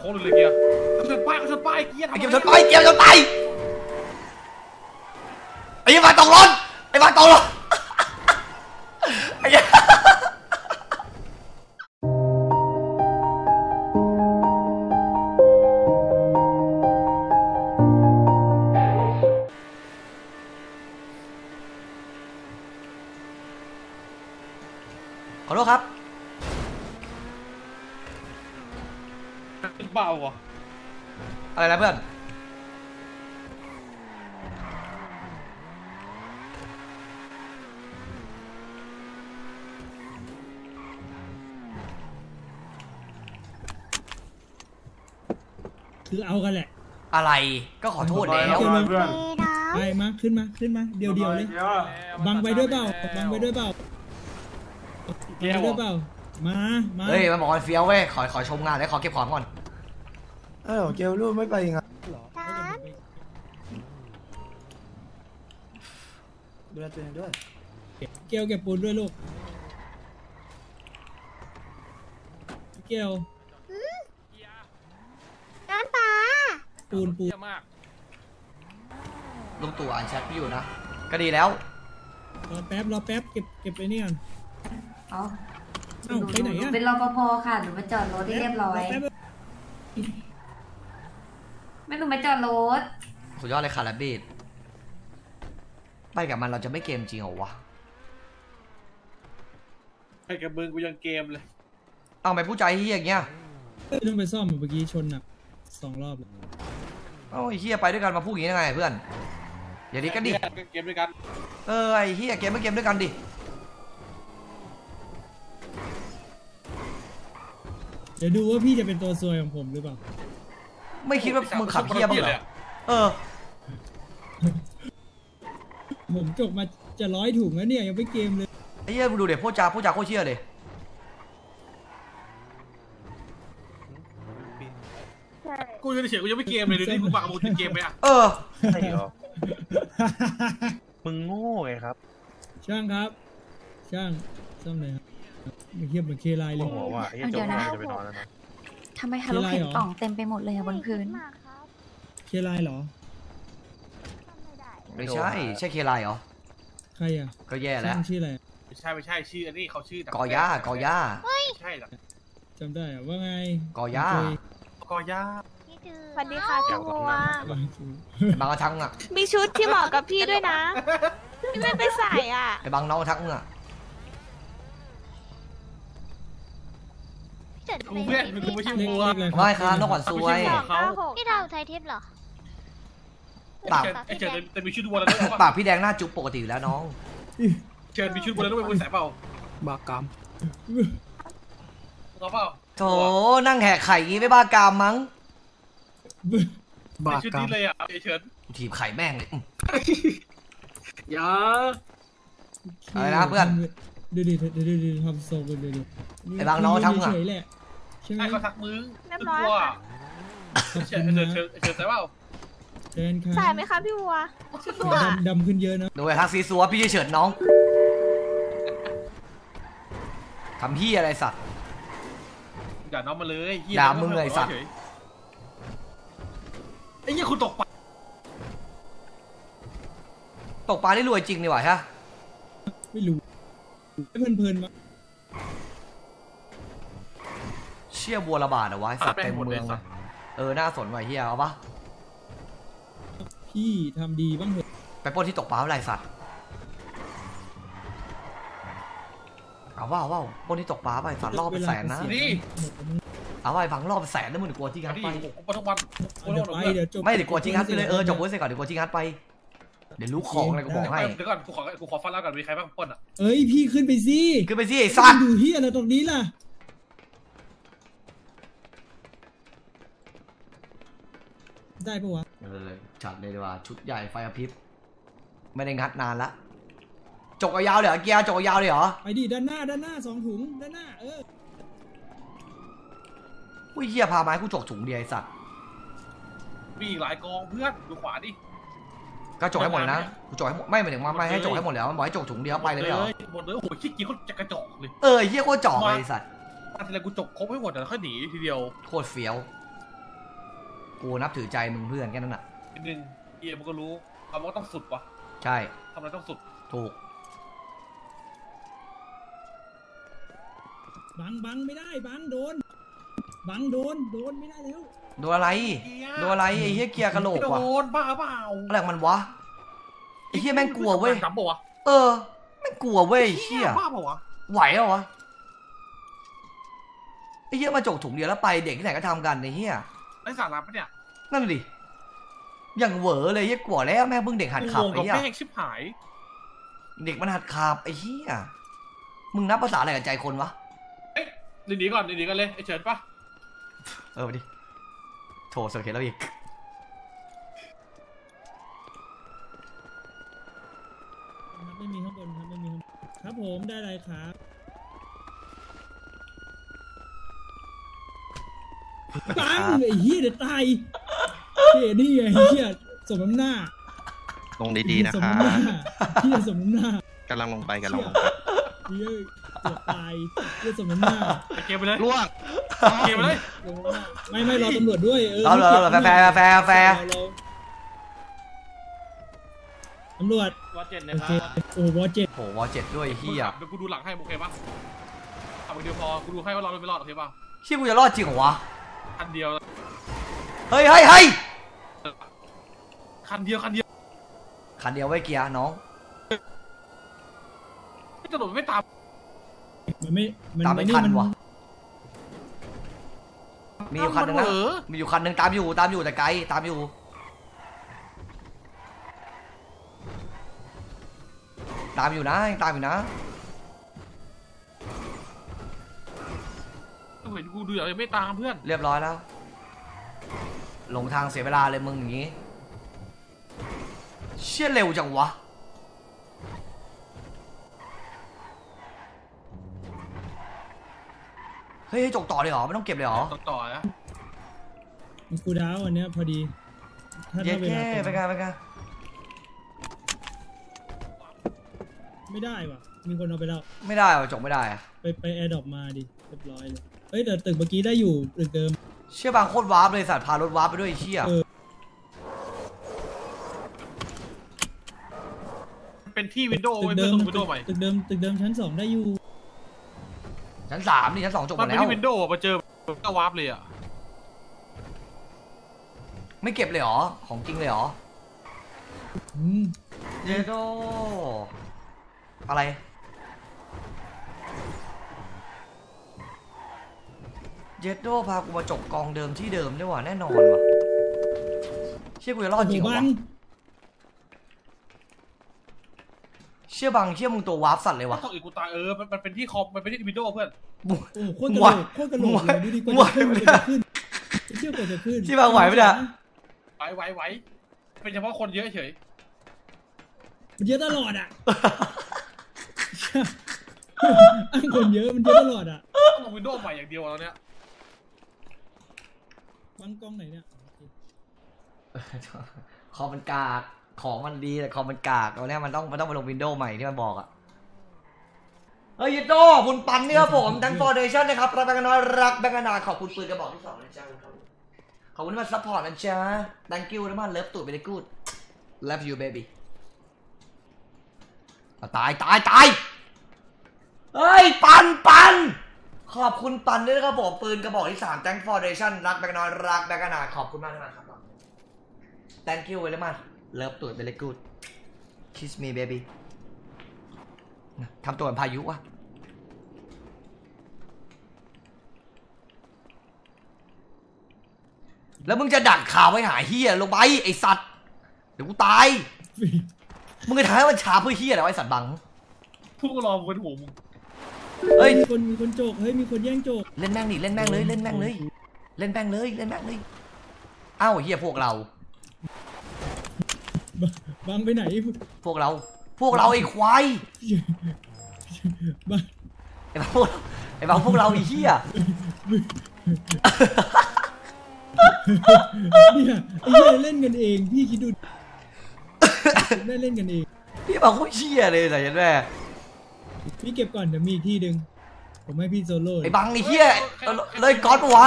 โค้งเลยเกียร์เขาชนป้ายเขาชนป้ายเกียร์ไอ้เกียร์ชนป้ายเกียร์ชนป้ายไอ้ยี่ฟ้าตกรถไอ้ฟ้าตกรถ คือเอากันแหละอะไรก็ขอโทษแล้วเพื่อนเพื่อนไปมาขึ้นมาขึ้นมาเดียวเดียวๆเลยบังไปด้วยเปล่าบังไปด้วยเปล่าเกียบัร์งเหรไปด้วอยเปล่ามามาเฮ้ยมันบอกว่าเฟี้ยวเว้ยขอขอชมงานแล้วขอเก็บของก่อนเออเกลลูกไม่ไปยังไงดูแลตัวเองด้วยเกลเก็บปูนด้วยลูกเกล ร้านป๋า ปูนปูนเกียร์มากลุงตู่อ่านแชทพี่อยู่นะ ก็ดีแล้ว รอแป๊บรอแป๊บเก็บเก็บไปนี่ก่อน เอาเอ้าไปไหนนูอะ เป็นรปภค่ะหนูมาจอดรถให้เรียบร้อย แป๊บไม่หนูมาจอดรถ สุดยอดเลยค่ะแรบบีดไปกับมันเราจะไม่เกมจริงเหรอวะ ไปกับมึงกูยังเกมเลย เอาไปผู้ใจเฮียอย่างเงี้ย เอ้ยต้องไปซ่อมเมื่อกี้ชนหนักสองรอบเลยเอาไอ้เฮียไปด้วยกันมาพูดอย่างงี้ได้ไงเพื่อน อย่าดีกันดิ เกมด้วยกัน เออไอ้เฮียเกมไม่เกมด้วยกันดิ เดี๋ยวดูว่าพี่จะเป็นตัวซวยของผมหรือเปล่า ไม่คิดว่ามึงขับเฮียบ้างเหรอเออ ผมจกมาจะร้อยถุงแล้วเนี่ยยังไม่เกมเลย ไอ้เฮียมึงดูเดี๋ยวพูดจาพูดจาโคตรเชี่ยเลย กูยังเฉยกูยังไม่เกมเลยเดี๋ยวนี้กูปากกูจะเกมไหมอะเออ ใช่เหรอมึงโง่ไงครับ ช่างครับ ช่างซ่อมเลยครับไม่เทียบเหมือนเคไลเลโอ้ย โหว่ะไอ้เอาเดี๋เจ้ายวนะนายจะไปนอนแล้วนะ ทำไมฮาโลคืออะไรเข็นเหรอกล่องเต็มไปหมดเลยอะบนพื้น เคไลเหรอ ไม่ใช่ ใช่เคไลเหรอ ใครอะก็แย่แล้วช่างชื่ออะไรไม่ใช่ไม่ใช่ชื่ออันนี้เขาชื่อกอย่ากอย่า ไม่ใช่หรอกจำได้เหรอว่าไงกอย่าคุยกอย่า สวัสดีค่ะพี่บัวว่าคุยไอ้บางกระทังอะมีชุดที่เหมาะกับพี่ด้วยนะ พี่ไม่ไปใส่อะ ไอ้บางน้องกระทังมึงอะกูเพื่อนกูไม่ใช่เล็กบัวเล็กเลยไม่ครับนครสวยพี่ดาวไทยทิพย์เหรอปากไอ้เฉินแต่มีชุดบัวแล้วด้วยปากพี่แดงหน้าจุ๊บปกติอยู่แล้วน้องเฉินมีชุดบัวแล้วด้วยมึงใส่เปล่าบากรรมเอาเปล่าโถนั่งแหกไข่งี้ไม่บ้ากามมั้ง บาชุดกรรมนี้เลยอะไอ้เฉินถีบไข่แม่งเลยอืมอย่าอะไรนะเพื่อนดูดิดูดิดูดิทำทรงกันดูดิไอ้บางน้องทำอะเฉยๆแหละใช่ไหมให้เขาทักมึงเรียบชุดร้อยบัวค่ะเฉินเฉินเฉินเฉินใส่เปล่าเชิญค่ะใส่ไหมคะพี่บัวชุดบัวดำดำขึ้นเยอะนะดูไอ้ทักซีซัวพี่เฉิดน้องทำพี่อะไรสัตว์ อย่าน้องมาเลยด่ามึงเลยสัตว์ ไอ้เหี้ยคุณตกปลาตกปลาได้รวยจริงนี่หว่าใช่ปะไม่รู้ให้เพลินๆมาเชี่ยบัวระบาดเหรอวะไอ้สัตว์เต็มเมืองเลยเออน่าสนว่ะเฮียเอาปะพี่ทำดีบ้างเถอะไปปล้นที่ตกปลาอะไรสัตว์เอาว่าเอาว่าปล้นที่ตกปลาไปสัตว์รอบเป็นแสนนะ นี่ เอาว่าไอ้ฝังรอบเป็นแสนแล้วมึงกลัวที่งัดนี่ไปผมปทุกวันเอาเดี๋ยวไปเดี๋ยวจบไม่เดี๋ยวกลัวที่งัดไปเลยเออจบไว้เสร็จก่อนเดี๋ยวกลัวที่งัดไปเดี๋ยวรู้ของอะไรกูบอกให้เดี๋ยวก่อนกูขอกูขอฟันแล้วก่อนมีใครบ้างปล้นอะเอ้ยพี่ขึ้นไปสิขึ้นไปสิไอ้สัตว์ดูเฮียอะไรตรงนี้ล่ะได้ปะวะเออจัดเลยดีกว่าชุดใหญ่ไฟกระพริบไม่ได้งัดนานละจกยาวๆเลยเหรอเกียร์จกยาวเลยเหรอไปดิด้านหน้าด้านหน้าสองถุงด้านหน้าเออ อุ้ยเฮียพาไม้กูจกถุงเดียวไอ้สัตว์มีอีกหลายกองเพื่อนดูขวาดิ ก็จกให้หมดเลยนะกูจกให้หมดไม่หมายถึงว่าไม่ให้จกให้หมดแล้วมันบอกให้จกถุงเดียวไปเลยไม่เหรอหมดเลยโอ้โหขี้เกียจเขาจะกระจอกเลยเออไอ้เฮียโคตรจ่อเลยไอ้สัตว์มาทีไรกูจบครบให้หมดแต่ค่อยหนีทีเดียวโคตรเฟี้ยวกูนับถือใจมึงเพื่อนแค่นั้นน่ะนิดนึงเกียร์มันก็รู้คำว่าต้องสุดวะใช่ทำอะไรต้องสุดถูกบังบังไม่ได้บังโดน บังโดน โดนไม่ได้แล้ว โดนอะไรเกียร์โดนอะไรไอ้เหี้ยเกียร์กะโหลกโดว่ะนบ้าเปล่าอะไรของมันวะไอ้เหี้ยแม่งกลัวเว้ยกำปะวะเออแม่งกลัวเว้ยไอ้เหี้ยบ้าเปล่าวะไหวเหรอวะไอ้เหี้ยมาจกถุงเดียวแล้วไปเด็กที่ไหนก็ทำกันไอ้เหี้ยไร้สาระปะเนี่ยนั่นดิอย่างเหวอเลยเหี้ยกลัวแล้วแม่งเพิ่งเด็กหัดขับงงไอ้กับเหี้ยแม่งชิบหาย เด็กมันหัดขับไอ้เหี้ยมึงนับภาษาอะไรกับใจคนวะเอ๊ะหนีๆก่อนหนีๆกันเลยไอ้เฉินปะ เออไปดิโถเสือกเห็นแล้วอีกครับไม่มีข้างบนครับไม่มีข้างบนครับผมได้อะไรครับปังไอ้เหี้ยเดี๋ยวตายเหี้ยนี่ไงไอ้เหี้ยสมน้ำหน้าลงดีๆนะสมครัน้ำหน้าบเหี้ยสมน้ำหน้ากำลังลงไปกำลังลงไป เหี้ยเกือบตายเหี้ยสมน้ำหน้าไปเกมไปเลยล่วงเกมไปเลยสมน้ำหน้าไม่ไม่รอตำรวจด้วยเออรอรอรอแฟร์แฟร์แฟร์แฟร์รอตำรวจวอเจ็ดนะโอครัเคบโอ้โหวอเจ็ดโหวอเจ็ดด้วยไอ้มึงเหี้ยขับเดี๋ยวกูดูหลังให้โอเคปะขับไปเดียวพอกูดูให้ว่ารอดหรือไม่รอดโอเคปะเชี่ยกูจะรอดจริงเหรอวะคันเดียวเฮ้ยเฮ้ยเฮ้ยคันเดียวคันเดียวคันเดียวไว้เกียร์น้องไม่ตำรวจไม่ตาม มันไม่มันตามไม่นี่ทันมันวะมีอยู่คันหนึงนะเออมีอยู่คันหนึงตามอยู่ตามอยู่แต่ไกลตามอยู่ตามอยู่นะยังตามอยู่นะกูเห็นกูดูอย่างไม่ตามเพื่อน เรียบร้อยแล้ว หลงทางเสียเวลาเลยมึงอย่างงี้ เชี่ยเร็วจังวะ เฮ้ยให้จกต่อเลยเหรอไม่ต้องเก็บเลยเหรอต่อต่อนะมันกูดาวอันเนี้ยพอดี ถ้าเย็ถ้าดเวลาแค่ไปตรงกันไปกันไม่ได้ว่ะ มีคนเอาไปแล้ว ไม่ได้ว่ะจกไม่ได้อะไปไปแอร์ดรอปมาดิเรียบร้อยเลยเอ้ยแต่ตึกเมื่อกี้ได้อยู่ตึกเดิม เชี่ยบางโคตรวาร์ปเลยสัตว์พารถวาร์ปไปด้วยไอ้เชี่ยเออ เป็นที่วินโดว์ตึไว้กเพื่เดิอนมตรงวินโดว์ใหม่ตึกเดิมตึกเดิมชั้นสองได้อยู่ ชั้นสามนี่ชั้นสองจกหมัมนดเป็นแล้ว ที่วินโดว์มาเจอก็วาร์ปเลยอะไม่เก็บเลยเหรอ ของจริงเลยเหรออืมเยโดอะไร เยโดพากูมาจบกองเดิมที่เดิมด้วยว่ะแน่นอนว่ะเชื่อกูจะรอดจริงเหรอบัวะ ง เชื่อบังเชื่อมึงตัววาร์ปสัตว์เลยว่าว่ะตกอีกกูตายเออมันมันเป็นที่คอมมันเป็นที่วินโดว์เพื่อนบุโอ้โหโคตรกระโหลกโคตรกระโหลกเลยดูดิกไหวว่าจะขึ้นไหวกว่าจะขึ้นเชื่อกว่าจะขึ้นที่บังไหวไหมเนี่ยไหวไหวไหวเป็นเฉพาะคนเยอะเฉยมันเยอะตลอดอะอ้างคนเยอะมันเยอะตลอดอะต้องลงวินโดว์ใหม่อย่างเดียวแล้วเนี่ยบังกล้องไหนเนี่ยคอมมันกาก ของมันดีแต่คอมมันกากตอนนี้ยมันต้องมันต้องไปลงวินโดว์ใหม่ที่มันบอกอะเฮ้ยยิโต้คุณปันเนี่ยครับผมดังฟอร์เดชั่นนะครับรักแบงค์น้อยรักแบงค์นาขอบคุณปืนกระบอกที่สองนะจ๊ะขอบคุณที่มาซัพพอร์ตนะจ๊ะ thank you นะมันเลิฟตูดไปเลยกูด love you baby ตายตายตายเฮ้ย ปันปันขอบคุณปันด้วยนะครับผมปืนกระบอกที่สาม thank foundation รักแบงค์น้อยรักแบงค์นาขอบคุณมากนะครับ thank you very much love ตูดไปเลยกูด kiss me baby นะทำตัวเหมือนพายุวะแล้วมึงจะดักข่าวไว้หาเฮียลงไปไอสัตว์ เดี๋ยวกูตาย มึงจะทำให้มันช้าเพื่อเฮียอะไรวะไอสัตว์บัง พวกรอมึงหัวมึงเฮ้ยมีคนมีคนโจกเฮ้ยมีคนแย่งโจกเล่นแม่งดิเล่นแม่งเลยเล่นแม่งเลย เล่นแม่งเลยเล่นแม่งเลย เอ้าเฮียพวกเรา บังไปไหน พวกเรา พวกเราไอ้ควายบังไอ้บังพวกเราไอ้บังพวกเราไอ้เฮียเนี่ยไอ้เหี้ยเล่นกันเองพี่คิดดูได้เล่นกันเองพี่บังโคตรเฮียเลยแต่ยันแม่พี่เก็บก่อนเดี๋ยวมีอีกที่หนึ่งผมให้พี่โซโล่ไอ้บังไอ้เฮียเอาเลยก๊อตปะวะ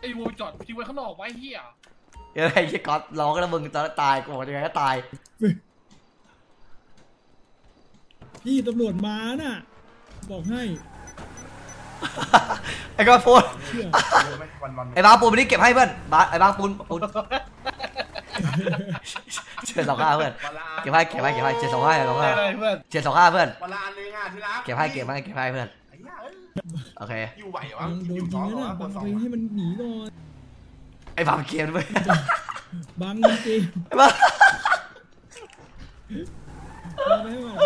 ไอ้วัวจอดทิ้งไว้ข้างนอกไว้เฮีย ยังไงไอ้ก๊อตร้องแล้วมึงตตายกูบอกยังไงก็ตาย พี่ตำรวจมาน่ะ บอกให้ ไอ้ก๊อตปูนเชื่อไอ้บางปูนวันนี้เก็บให้เพื่อนบางไอ้บางปูนปูนเจ็ดสองห้าเพื่อนเก็บให้เก็บให้เก็บให้เจ็ดสองห้าเจ็ดสองห้าอะไรเพื่อนเจ็ดสองห้าเพื่อนวันละอันเลยงานที่รักเก็บให้เก็บให้เก็บให้เพื่อนไอ้เหี้ยเอ้ยโอเคอยู่ไหววะบางโดนอยู่จริท้งองแล้วเหรอน่ะคบางนสองไปให้มันหนีก่อน ไอ้บางเกมด้วยบางจริงไอ้บางเอาไปให้มัน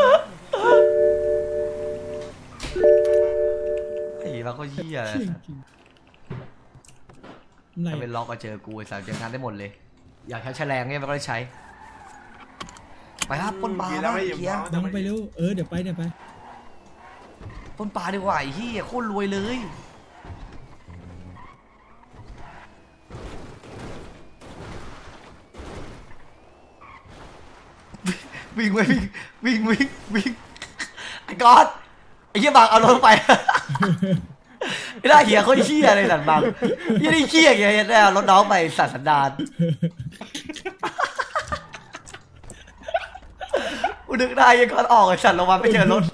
ไอ้บางก็เหี้ยเชี่ยจริงไหนถ้าเป็นล็อกก็เจอกูไอ้สาวเจอทานได้หมดเลย อยากใช้แฉลงเนี่ยมันก็ได้ใช้ ไปครับปล้นปลากินบ้างไม่อิ่มเกียร์ท้องบางไปเร็วเออเดี๋ยวไปเดี๋ยวไปปล้นปลาดีกว่าไอ้เหี้ยโคตรรวยเลย วิ่งไปวิ่งวิ่งวิ่งวิ่งไอ้ก๊อตไอ้เหี้ยบางเอารถไปไม่ได้เหี้ยโคตรเหี้ยเลยสัตว์บางเหี้ยนี่เหี้ยไงได้เอารถน้องไปสัตว์สันดานกูนึกได้ยังก่อนออกไอ้สัตว์ลงมาไปเจอรถ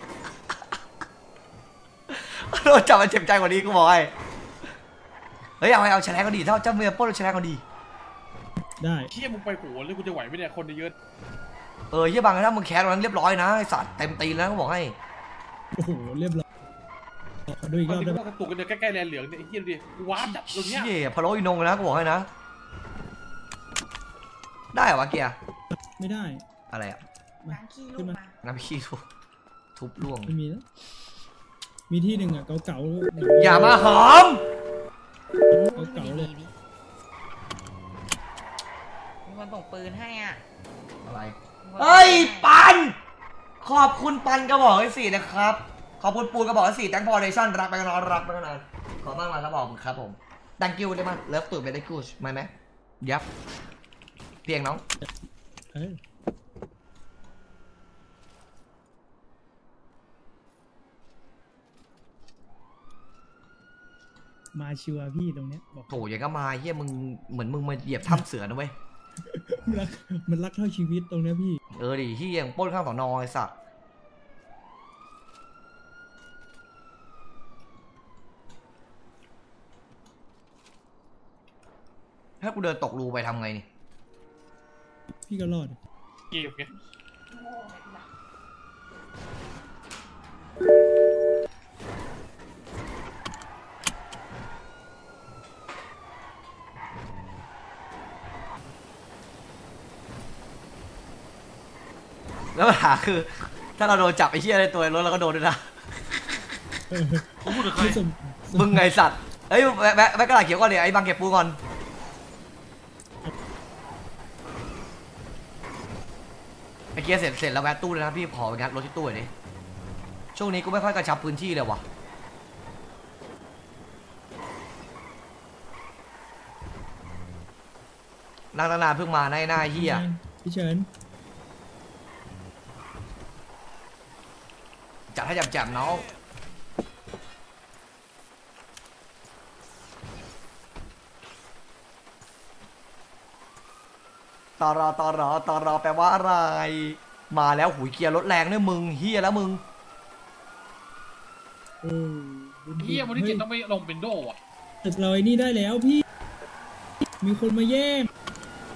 โดนจับมันเจ็บใจกว่านี้กูบอกให้เฮ้ยเอาไงเอาแฉลงก็ดีถ้าเจ้าเมียปล้นแฉลงก็ดีได้เชี่ยมึงไปโหเลยกูจะไหวไหมเนี่ยคนเยอะ เออเฮียบางถ้ามึงแคสตรงนั้นเรียบร้อยนะไอสัตว์เต็มตีนแล้วก็บอกให้โอ้โหเรียบร้อยขอดูอีกตรอนอบนี้ได้พวปะกกระตุกกันเนี่ยใกล้ๆแลนเหลืองเนี่ยไอ้เหี้ยดูดิกูว้าร์ปจับตรงเนี้ยเชี่ยพะโล้อีนงนะก็บอกให้นะ ได้เหรอวะเกียร์ไม่ได้อะไรอะมาขึ้นมา น้ำขี้ทุบทุบล่วง ไม่มีแล้วมีที่หนึ่งอะเก่าๆหนังอย่ามาหอมเก่าๆเลยมีคนส่งปืนให้อะอะไร เฮ้ย ปัน ขอบคุณปันกระบอกที่สี่นะครับ ขอบคุณปูนกระบอกที่สี่แตงพอเดชั่นรักไปกันนอนรักไปกันนอนขอบมากมากครับบอกครับผมดังกิวได้มั้ยเลิฟตูดไปได้กูชไหมไหมยับเพียงน้องเออมาชัวร์พี่ตรงเนี้ยบอกโถยังก็มาเฮียมึงเหมือนมึงมาเหยียบถ้ำเสือนะเว้ย มันรักมันรักเท่าชีวิตตรงเนี้ยพี่ เออดิที่ยังปล้นข้างสอนอไอ้สัตว์ถ้ากูเดินตกรูไปทำไงนี่ พี่ก็รอด เกมไง แล้วปัญหาคือ ถ้าเราโดนจับไอ้เหี้ยในตัวรถเราก็โดนด้วยนะกูพูดกับใครไม่สมมึงไงสัตว์เอ้ยแวะแวะแวะกระดาษเขียวก่อนดิไอ้บางเก็บปูก่อน ไอ้เกียร์เสร็จเสร็จแล้วแวะตู้เลยนะพี่ขอไปงัดรถที่ตู้หน่อยดิช่วงนี้กูไม่ค่อยกระชับพื้นที่เลยว่ะนั่งนานๆเพิ่งมาหน้าหน้าเฮียพี่เฉิน ดให้จับจับน้องตอรอตอรอตอรอแปลว่าอะไร มาแล้วหุยเกียร์รถแรงด้วยมึงเฮียแล้วมึงโอ้เหี้ยวันที่เจ็ดต้องไปลงเป็นโดอะตึกเราไอ้นี่ได้แล้วพี่ มีคนมาแย่ง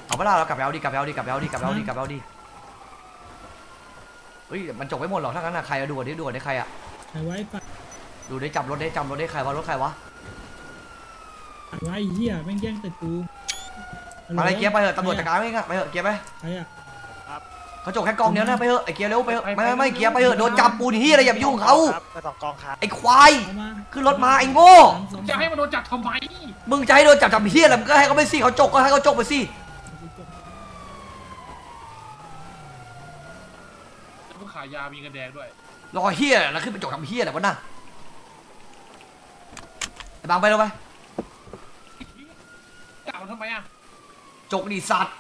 เอาเวลาเรากลับไปเอาดิกลับไปเอาดิกลับไปเอาดิกลับไปเอาดิกลับไปเอาดิ เฮ้ยมันจบไม่หมดหรอกถ้างั้นนะใครอะดูก่อนดิดูก่อนได้ใครอะใครไว้ฝากดูได้จับรถได้จำรถได้ใครวะรถใครวะไว้ไอ้เหี้ยแม่งแย่งตึกกูอะไรเกียร์ไปเถอะตำรวจจัดการเองอะไปเถอะเกียร์ไปใครอะเขาจบแค่กองเดียวนะไปเถอะไอ้เกียร์เร็วไปเถอะไม่ไม่ไม่เกียร์ไปเถอะโดนจับปูนเฮียอะไรอย่าไปยุ่งกับเขาไปสองกองครับไอ้ควายเอามาขึ้นรถมาไอ้โง่สามสองจะให้มันโดนจับทำไมมึงจะให้โดนจับจับเฮียอะไรมึงก็ให้เขาไปสิเขาจกก็ให้เขาจกไปสิ ผู้ขายยามีเงินแดงด้วย รอเฮียแล้วขึ้นไปจกจับเฮียอะไรวะน่ะไอ้บางไปเร็วไปจับมันทำไมอะจกดีสัตว์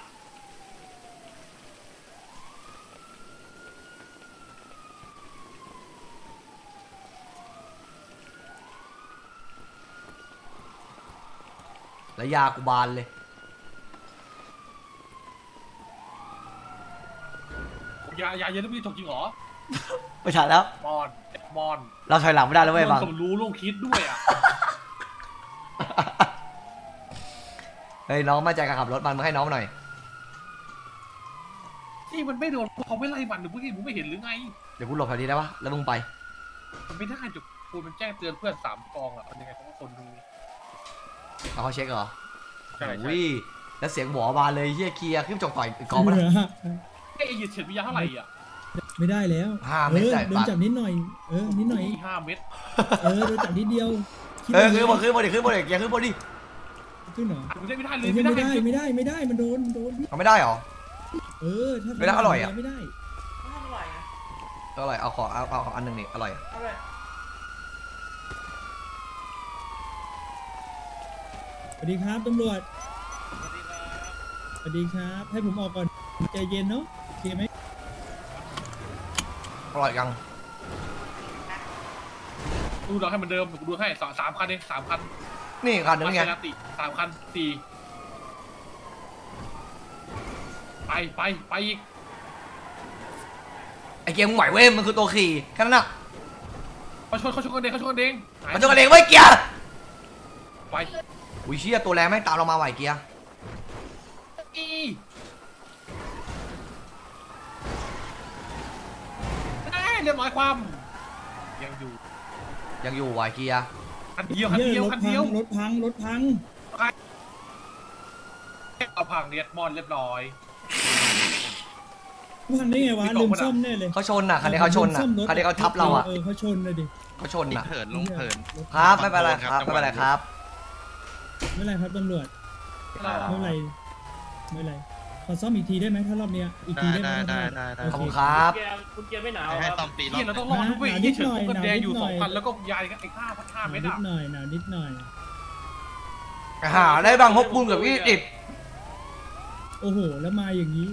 แล้วยากูบานเลย ยายาเย็นแล้วพี่ถกจริงเหรอไม่ทันแล้ว บอลบอลเราถอยหลังไม่ได้แล้วเว้ยบบัองลสมรู้ร่วมคิดด้วยอะเฮ้ยน้องมั่นใจกับขับรถมันมาให้น้องหน่อยนี่มันไม่โดนเขาไม่ไล่มันหรือมึงเห็นมึงไม่เห็นหรือไง เดี๋ยวกูหลบแถวนี้ได้ปะแล้วมึงไป มันไม่ได้จุกกูมันแจ้งเตือนเพื่อนสามกองอะมันยังไงเขาก็คนดูเอาเขาเช็คเหรอใช่ใช่อุ้ยแล้วเสียงหวอบานเลยเฮียเคลียร์ขึ้นจกต่อยอีกกองมาแล้ว ไอ้ไอ้เหยียดเฉียดวิญญาณเท่าไหร่อะไม่ได้แล้วห้าเอเม็ดอใส่โดนปากจับนิดหน่อย เออ นิดหน่อย ห้าเม็ดเออ โดนจับนิดเดียวคิดเออว่าขึ้นบนขึ้นบนดิขึ้นบนดิอย่าขึ้นบนดิขึ้นเหรอมึงได้ไม่ได้เลเอยอไม่ไม่ได้ได้ ไม่ได้ ไม่ได้ มันโดน มันโดน เอาไม่ได้เหรอ เออ ถ้าไม่ได้อร่อยอะ ไม่ได้อร่อยเอาขอเอาเอาเอาอันหนึ่งนี่อร่อยสวัสดีครับตำรวจ สวัสดีครับ ให้ผมออกก่อน ใจเย็นเนาะ โอเคไหมอร่อยจังดูเราให้มันเดิมกูดูให้สามสามคันเองสามคันนี่คันนึงไงมาเซราติสามคันสี่ไปไปไปอีกไอเกมมึงไหวเว้ยมันคือตัวขี่แค่นั้นน่ะเขาชนเขาชนกันเองเขาชนกันเองหายมันจะกระเด็นเว้ยเกียร์ไปอุ้ยเชี่ยตัวแรงไม่งตามเรามาไหวเกียร์อี รียบร้อยความยังอยู่ยังอยู่ไหวเกียร์คันเดียวคันเหี้ยเดียวรถคันพัเดียวงรถพังรถพังเอาพังเรียดมอนเรียบร้อยพังได้ไงวะพี่กบลืมมันอะซ่อมแน่เลยเขาชนน่ะคันนี้เขาชนน่ะลืมซ่อมรถคันนี้เขาทับเราอะเออเขาชนเลยดิเขาชนลงน่ะเถินลงเถินครับไม่เป็นไรครับไม่เป็นไรครับ ไม่เป็นไรครับตำรวจได้ไม่เป็นไรไม่เป็นไร ขอซ่อมอีกทีได้ไหมถ้ารอบเนี้ยอีกทีได้ไหมได้ได้ได้ได้ขอบคุณครับ คุณเกียร์ไม่หนาวให้ครับตอมตีรอเฮียบเราต้องรอดด้วยหนาเฮียนิดเฉินหน่อยพวกกันแดงอยู่หนานิดหน่สออยงคันแล้วก็ยายกันไอ้ห้าห้าหเมนาตรนิดอะหน่อยหนานิดหน่อยหาได้บางพกบุญกับพี่ติดโอ้โห แล้วมาอย่างนี้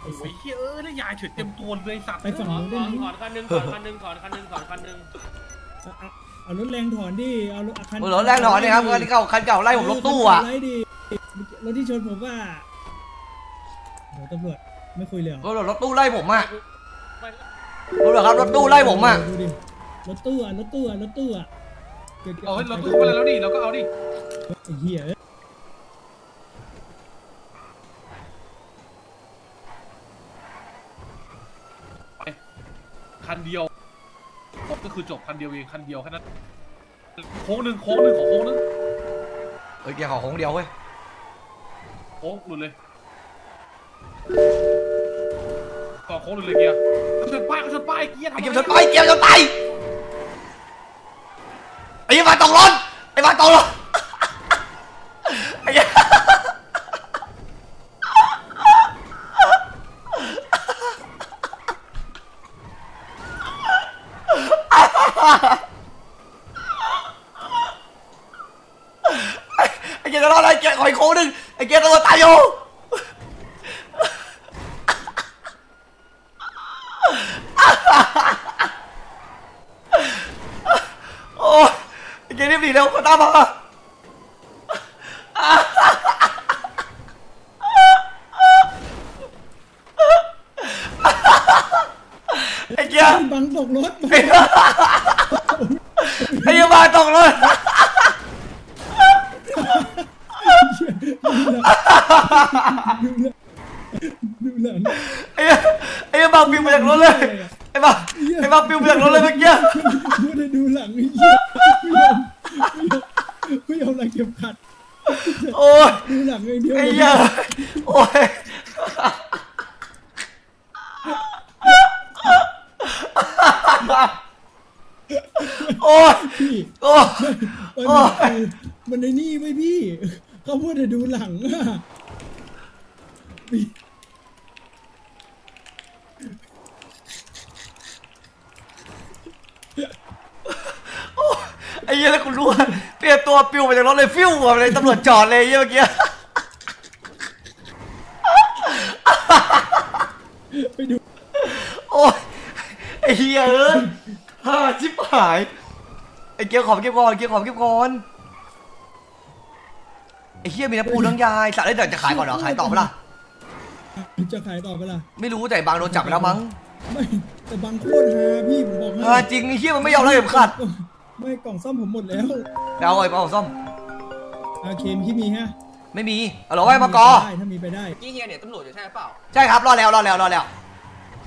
ไอ้โอ้สัยสเฮียเออแล้วยายเฉินเต็มตัวเลยสัตว์ไปฝั่งถอนนู้นถได้อนไหมถอนคันหนึ่งถอนคันหนึ่งถอนคันหนึ่งถอนคันหนึ่งเอาเอาเอารถแรงถอนดิเอารถคันรถแรงถอนเนี่ยครับคันเก่าคันเก่าไล่ผมรถตู้อะ ไล่ดิรถที่ชนผมว่าเดี๋ยว ตำรวจไม่คุยเลยเหรอรถรถตู้ไล่ผมอะรถครับรถตู้ไล่ผมอะดูดิรถตู้อะรถตู้อะรถตู้อะกิดเอาให้เราตู้มาแล้วดิเราก็เอาดิไอ้เหี้ยเอ้ยคันเดียวก็คือจบคันเดียวเองคันเดียวแค่นั้นโค้งหนึ่งโค้งหนึ่งขอโค้งหนึ่งเฮ้ยเกียร์ขอโค้งเดียวเว้ยโค้งหลุดเลย โค้งเลยเกียร์ชนป้ายชนป้ายเกียร์ไอ้เกียร์ชนป้ายเกียร์ชนป้ายไอ้ยี่มาตกรถไอ้มาตกรถไอ้เหี้ยไอ้เกียร์จะรอดอะไรเกียร์ขออีกโค้งหนึ่งไอ้เกียร์ตัวตายอยู่ โอ้ยไอ้เกมรีบหนีเร็วเขาตามมาไอ้เกียร์ บังตกรถ ไอ้เหี้ยไอ้เหี้ยมาตกรถดูหลังไอ้เหี้ยไอ้เหี้ยบังปิวมาจากรถเลยไอ้บังไอ้บังปิวมาจากรถเลยเมื่อกี้ พูดให้ดูหลังไอ้เหี้ยไม่ยอมไม่ยอมไม่ยอมหลังเข็มขัด โอ้ย ดูหลังอย่างเดียว ไอ้เหี้ยโอ้ยโอ้ย พี่ โอ้ย มัน โอ้ย มันในนี่ไว้พี่ เขาพูดให้ดูหลังอะพี่ ไอ้ เหี้ยแล้วกูรู้ว่าเปลี่ยนตัวปิวมาจากรถเลยฟิวมาเลยตำรวจจอดเลยไอ้เหี้ยเมื่อกี้ไปดูโอ้ยไอ้เหี้ยเอ้ยฮ่าชิบหายไอ้เกียวขอเก็บก่อนเกียวขอเก็บก่อนไอ้เหี้ยมีน้ำปูน้ำยายสัตว์ได้เดี๋ยวจะขายก่อนเหรอขายต่อปะล่ะจะขายต่อไปล่ะไม่รู้แต่บางโดนจับไปแล้วมั้งไม่แต่บางโคตรฮาพี่ผมบอกให้ ฮาจริงไอ้เหี้ยมันไม่ยอมรับเข็มขัด ไม่กล่องซ่อมผมหมดแล้วไปเอาไอ้เปาซ่อมอาเคมพี่มีฮะไม่มีเอาเหรอไว้มากอ ได้ถ้ามีไปได้ ยี่เฮียเนี่ยตำรวจอยู่ใช่เปล่า ใช่ครับรอดแล้วรอดแล้วรอดแล้ว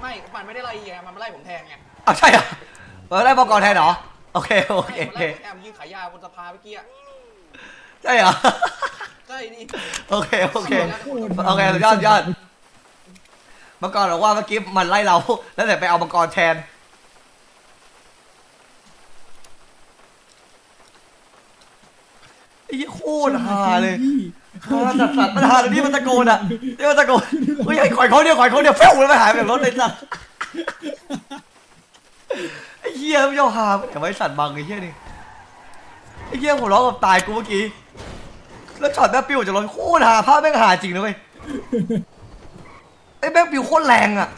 ไม่ มันไม่ได้ไล่เฮียมันมาไล่ผมแทนไงอ้าวใช่เหรอเออได้มากอแทนเหรอ โอเคโอเคมันโอเคไล่ผมแทนยืนขายยาบนสภาเมื่อกี้อะใช่เหรอ ใช่นี่โอเคโอเคโคตรฮาโอเคสุดยอดสุดยอดมังกรบอกว่าเมื่อกี้มันไล่เรา แล้วแต่ไปเอามังกรแทน อ้เหี้ยโคตรฮาเลยพี่ฮาสัตว์สัตว์มันฮาตรงนี้มันตะโกนอะนี่มันตะโกนเฮ้ยไอ้ข่อยเขาเดียวข่อยเขาเดียวเฟ้วเลยไปหายไปจากรถเลยสัตว์ไอ้เหี้ยไม่ยอมฮาแต่ไว้สัตว์บังไอ้เหี้ยนี่ไอ้เหี้ยผมร้องกับตายกูเมื่อกี้แล้วช็อตแม่งปิวจากรถโคตรฮาภาพแม่งฮาจริงนะเว้ยไอ้แม่งปิวโคตรแรงอะ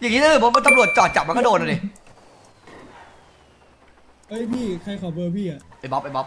อย่างนี้เลยผมว่าตำรวจจอดจับมันก็โดนเลยเอ้ยพี่ใครขอเบอร์พี่อะไอ้บ๊อบไอ้บ๊อบ